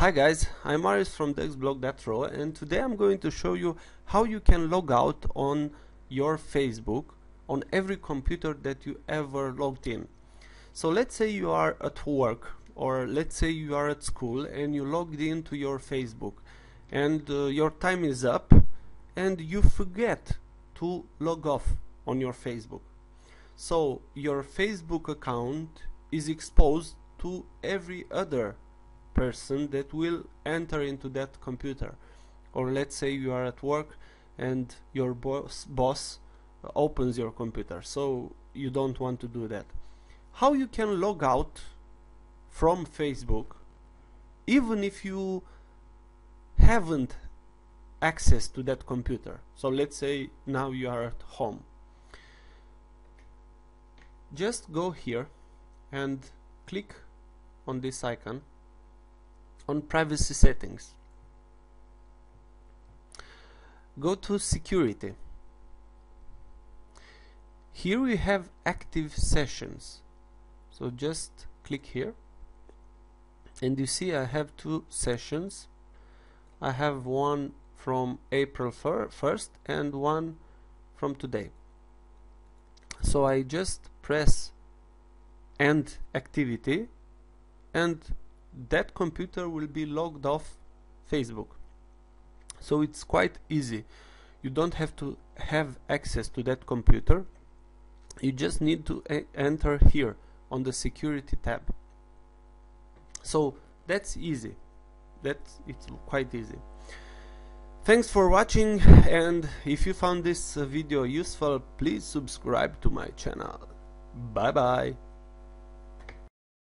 Hi guys, I'm Marius from dexblog.ro and today I'm going to show you how you can log out on your Facebook on every computer that you ever logged in. So let's say you are at work or let's say you are at school and you logged into your Facebook and uh, your time is up and you forget to log off on your Facebook. So your Facebook account is exposed to every other person that will enter into that computer. Or let's say you are at work and your boss boss opens your computer. So you don't want to do that. How you can log out from Facebook even if you haven't access to that computer? So let's say now you are at home. Just go here and click on this icon on privacy settings. Go to security. Here we have active sessions. So just click here. And you see I have two sessions. I have one from April 1st and one from today. So I just press end activity and that computer will be logged off Facebook. So it's quite easy. You don't have to have access to that computer. You just need to enter here on the security tab. So that's easy. That's it's quite easy. Thanks for watching and if you found this uh, video useful please subscribe to my channel. Bye bye